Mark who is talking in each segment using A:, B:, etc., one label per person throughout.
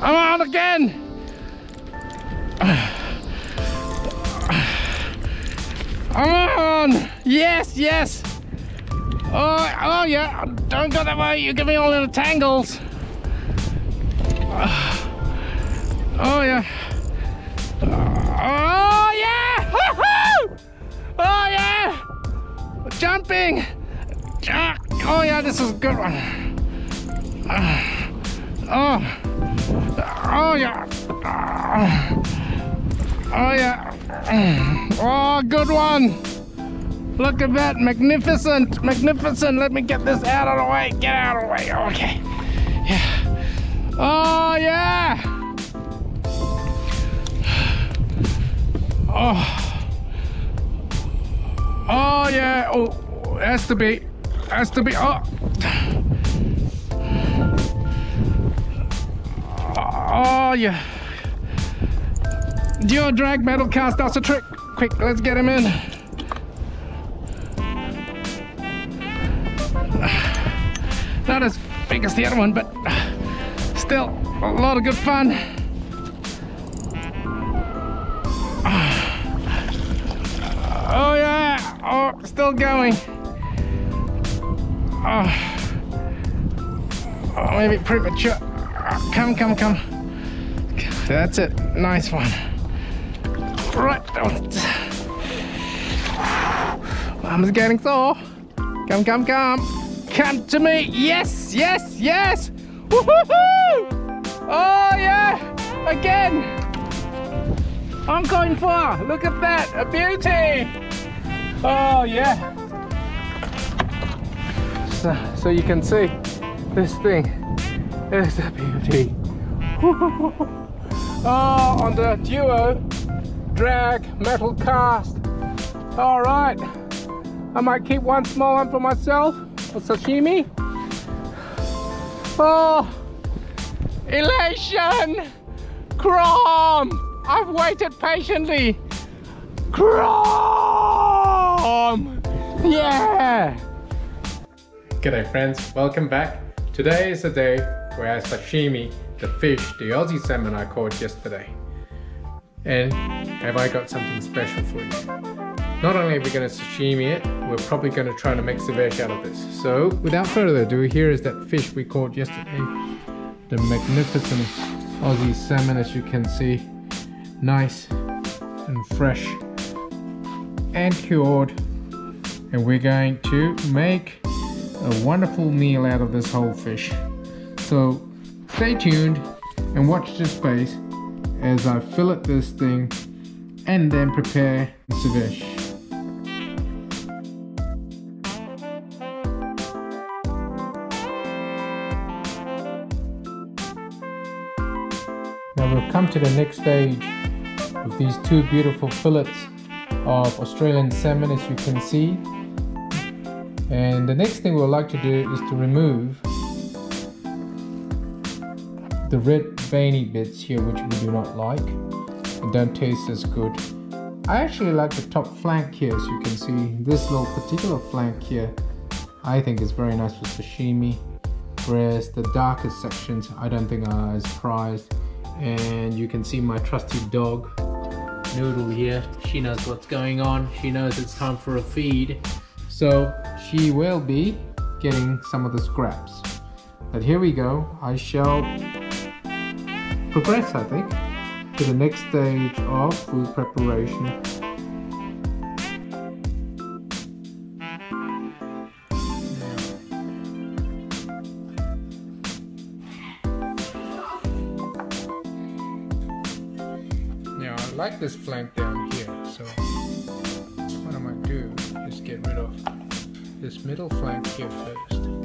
A: I'm on again. I'm on. Yes, yes. Oh, oh yeah. Don't go that way. You give me all the tangles. Oh yeah. Oh yeah! Oh yeah! Jumping! Ah, oh yeah, this is a good one. Ah. Oh. Oh yeah. Oh yeah. Oh, good one. Look at that, magnificent, magnificent. Let me get this out of the way. Get out of the way. Okay. Yeah. Oh yeah. Oh. Oh yeah. Oh, has to be. Has to be. Oh. Oh yeah. Duo drag metal cast. That's a trick. Quick, let's get him in. Not as big as the other one, but still a lot of good fun. Oh yeah, oh, still going. Oh, oh maybe premature. Come, come, come. That's it, nice one. Right, I'm getting sore. Come, come, come. Come to me. Yes, yes, yes. Woohoo! Oh yeah, again. I'm going far. Look at that, a beauty. Oh yeah. So, so you can see this thing is a beauty. Oh, on the duo drag metal cast. All right, I might keep one small one for myself for sashimi. Oh, elation! Chrome! I've waited patiently. Chrome! Yeah!
B: G'day friends, welcome back. Today is the day where I sashimi the fish, the Aussie salmon I caught yesterday. And have I got something special for you? Not only are we going to sashimi it, we're probably going to try to make ceviche out of this. So without further ado, here is that fish we caught yesterday. The magnificent Aussie salmon as you can see. Nice and fresh and cured. And we're going to make a wonderful meal out of this whole fish. So stay tuned and watch this space as I fillet this thing and then prepare the ceviche. Now we've come to the next stage with these two beautiful fillets of Australian salmon as you can see. And the next thing we'd like to do is to remove the red veiny bits here which we do not like and don't taste as good. I actually like the top flank here as you can see. This little particular flank here I think is very nice for sashimi whereas the darker sections I don't think are as prized and you can see my trusty dog Noodle here. She knows what's going on. She knows it's time for a feed. So she will be getting some of the scraps. But here we go. I shall progress, I think, to the next stage of food preparation. Now I like this flank down here, so what I might do is get rid of this middle flank here first.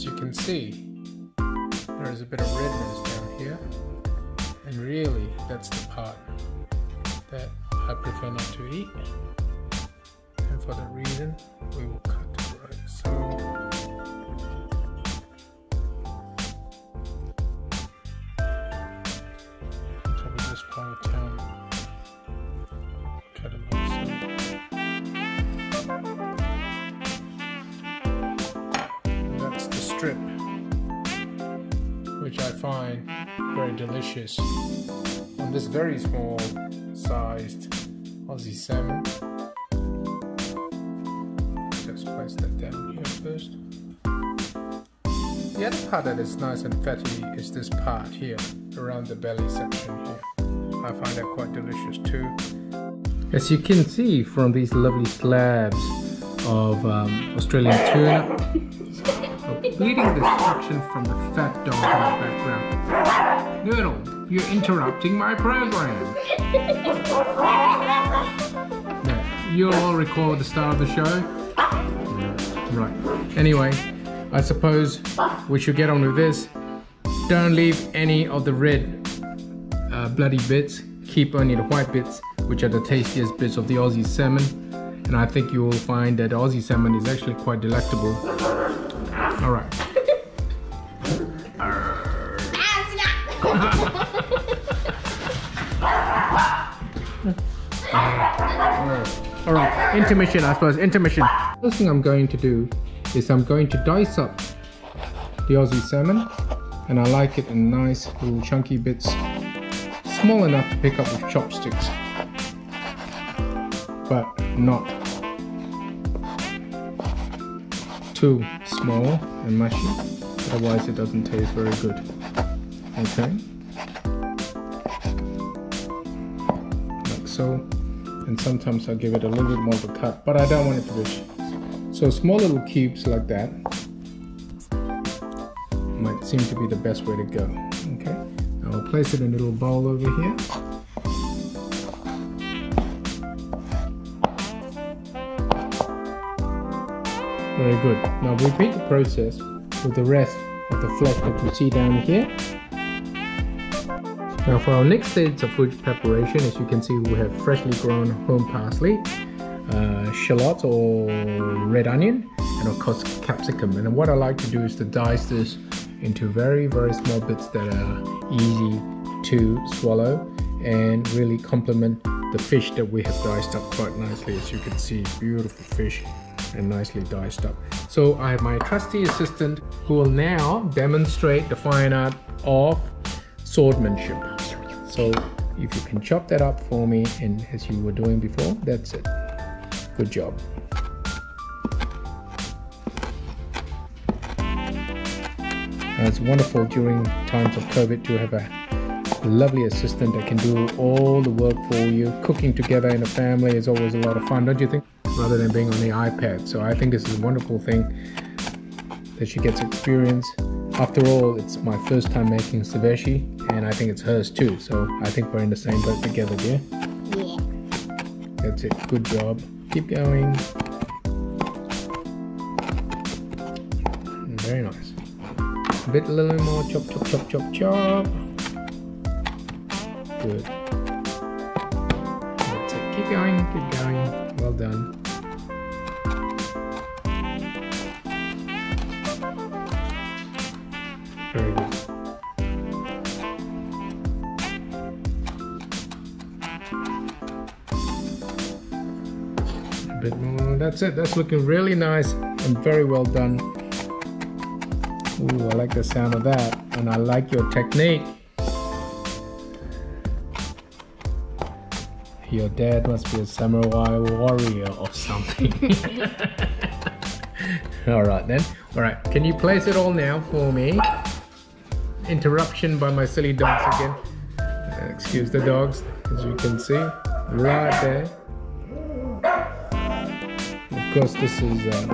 B: As you can see, there is a bit of redness down here. And really, that's the part that I prefer not to eat. And for that reason, we will delicious on this very small sized Aussie salmon. Just place that down here first. The other part that is nice and fatty is this part here, around the belly section here. I find that quite delicious too. As you can see from these lovely slabs of um, Australian tuna, bleeding destruction from the fat dog in the background. Noodle, you're interrupting my program. Now, you all the start of the show? Right. Anyway, I suppose we should get on with this. Don't leave any of the red uh, bloody bits. Keep only the white bits, which are the tastiest bits of the Aussie salmon. And I think you will find that Aussie salmon is actually quite delectable. All right. All right, intermission, I suppose, intermission. First thing I'm going to do is I'm going to dice up the Aussie salmon and I like it in nice little chunky bits, small enough to pick up with chopsticks, but not too small and mushy, otherwise it doesn't taste very good. Okay, so and sometimes I'll give it a little bit more of a cut, but I don't want it to be. So small little cubes like that might seem to be the best way to go. Okay, now I'll place it in a little bowl over here. Very good. Now repeat the process with the rest of the flesh that you see down here. Now for our next stage of food preparation, as you can see, we have freshly grown home parsley, uh, shallot or red onion, and of course capsicum. And what I like to do is to dice this into very, very small bits that are easy to swallow and really complement the fish that we have diced up quite nicely. As you can see, beautiful fish and nicely diced up. So I have my trusty assistant who will now demonstrate the fine art of swordmanship. So if you can chop that up for me and as you were doing before, that's it. Good job. Uh, it's wonderful during times of COVID to have a lovely assistant that can do all the work for you. Cooking together in a family is always a lot of fun, don't you think? Rather than being on the iPad. So I think this is a wonderful thing that she gets experience. After all, it's my first time making ceviche, and I think it's hers too. So I think we're in the same boat together, yeah?
C: Yeah.
B: That's it. Good job. Keep going. Mm, very nice. A bit, a little more. Chop, chop, chop, chop, chop. Good. That's it. Keep going. Keep going. Well done. That's it. That's looking really nice and very well done. Ooh, I like the sound of that. And I like your technique. Your dad must be a samurai warrior or something. all right then. All right, can you place it all now for me? Interruption by my silly dogs again. Excuse the dogs, as you can see, right there. Course, this is uh,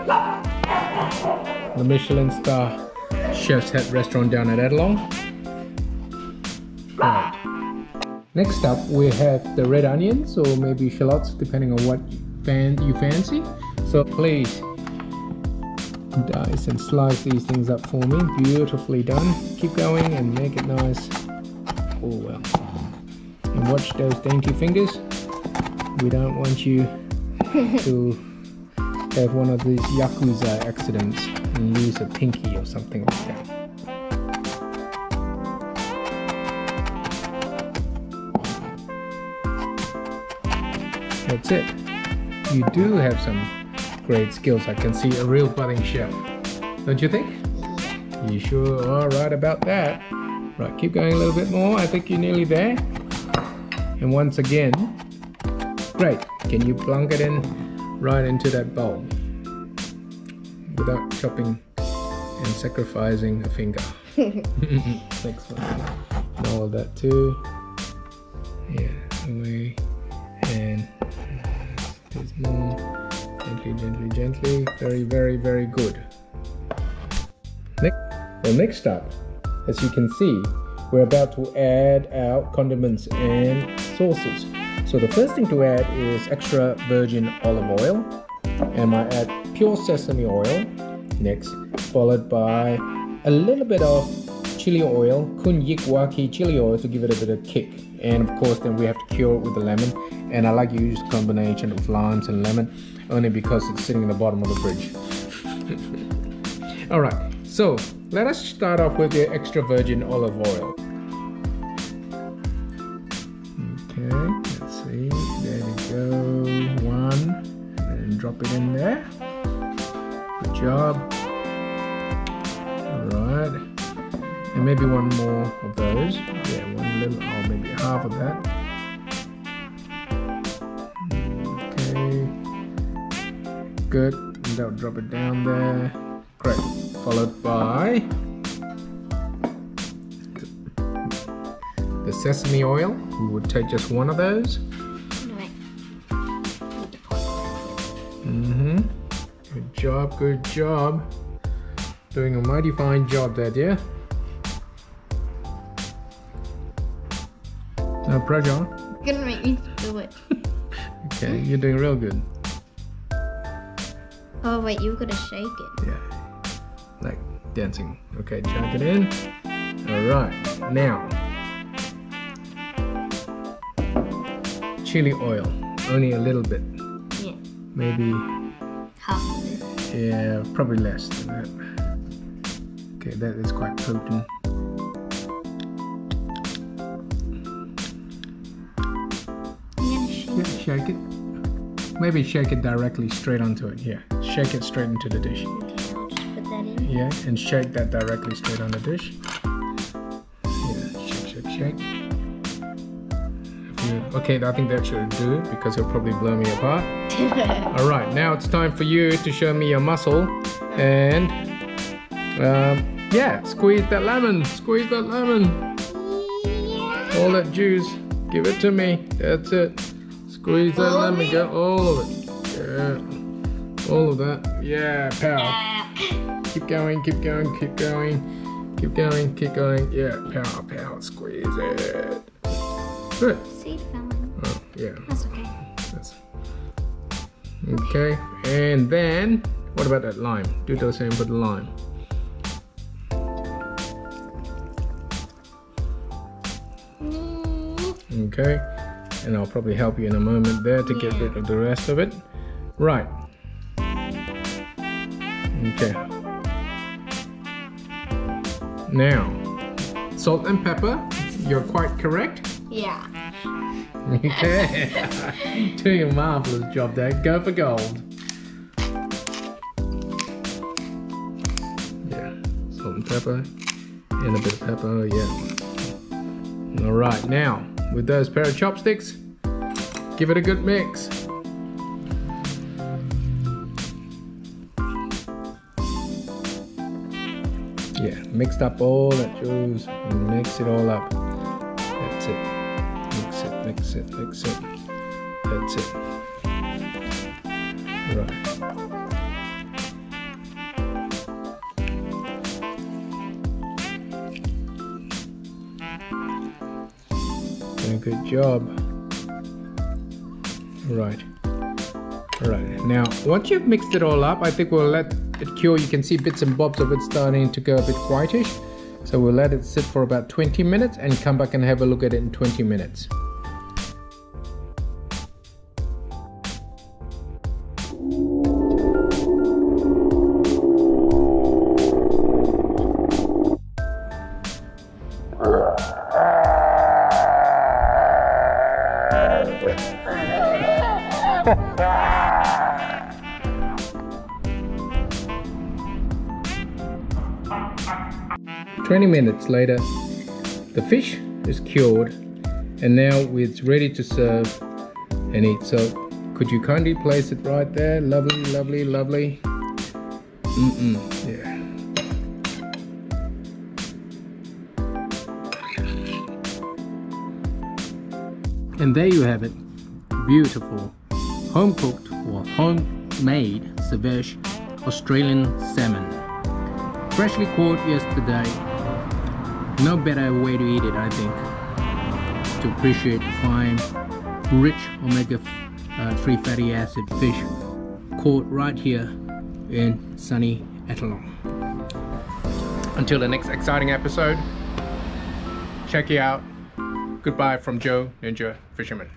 B: the Michelin star chef's head restaurant down at Ettalong. Right. Next up, we have the red onions or maybe shallots, depending on what fan you fancy. So please dice and slice these things up for me. Beautifully done. Keep going and make it nice. Oh well. And watch those dainty fingers. We don't want you to have one of these Yakuza accidents and lose a pinky or something like that. That's it. You do have some great skills. I can see a real budding chef. Don't you think? You sure are right about that. Right, keep going a little bit more. I think you're nearly there. And once again, great. Can you plunk it in right into that bowl without chopping and sacrificing a finger? Next one. All of that too. Yeah, away and there's more gently, gently, gently. Very, very, very good. Next, well, next up, as you can see, we're about to add our condiments and sauces. So the first thing to add is extra virgin olive oil, and I add pure sesame oil next, followed by a little bit of chili oil, kun yik waki chili oil to give it a bit of kick. And of course, then we have to cure it with the lemon. And I like to use combination of limes and lemon only because it's sitting in the bottom of the fridge. All right, so let us start off with the extra virgin olive oil. In there. Good job. All right, and maybe one more of those. Yeah, one little, or maybe half of that. Okay, good. And that'll drop it down there. Great. Followed by the sesame oil. We would take just one of those. Job, good job. Doing a mighty fine job there, dear. No pressure.
A: You're gonna make me do it.
B: Okay, you're doing real good.
A: Oh wait, you gotta shake it.
B: Yeah. Like dancing. Okay, chuck it in. Alright, now. Chili oil. Only a little bit.
A: Yeah,
B: Maybe,
A: half.
B: Yeah, probably less than that. Okay, that is quite potent. Yeah,
A: it.
B: shake it. Maybe shake it directly straight onto it. Yeah, shake it straight into the dish.
A: Okay, I'll just put that in.
B: Yeah, and shake that directly straight on the dish. Yeah, shake, shake, shake. Okay, I think that should do it because it'll probably blow me apart. All right, now it's time for you to show me your muscle, and um, yeah, squeeze that lemon, squeeze that lemon, all that juice, give it to me. That's it. Squeeze that
A: All
B: lemon, get all of it. Yeah, all of that. Yeah, power. Keep going, keep going, keep going, keep going, keep going. Yeah, power, power, squeeze it. Good.
A: Seed fell in.
B: Oh, yeah.
A: Okay.
B: And then what about that lime? Do the same for the lime. Okay, and I'll probably help you in a moment there to get rid of the rest of it. Right. Okay. Now, salt and pepper. You're quite correct.
A: Yeah.
B: Doing a marvelous job there. Go for gold. Yeah, salt and pepper, and a bit of pepper. Yeah. All right, now with those pair of chopsticks, give it a good mix. Yeah, mixed up all that juice. Mix it all up. It. Mix it. That's it. Right. Doing a good job. Right. Right. Now, once you've mixed it all up, I think we'll let it cure. You can see bits and bobs of it starting to go a bit whitish. So we'll let it sit for about 20 minutes and come back and have a look at it in 20 minutes. Twenty minutes later, the fish is cured, and now it's ready to serve and eat. So, could you kindly place it right there? Lovely, lovely, lovely. Mm-mm, yeah. And there you have it. Beautiful, home cooked or homemade ceviche Australian salmon. Freshly caught yesterday. No better way to eat it, I think. To appreciate the fine, rich omega uh, 3 fatty acid fish caught right here in sunny Ettalong. Until the next exciting episode, check you out. Goodbye from Jo Ninja Fisherman.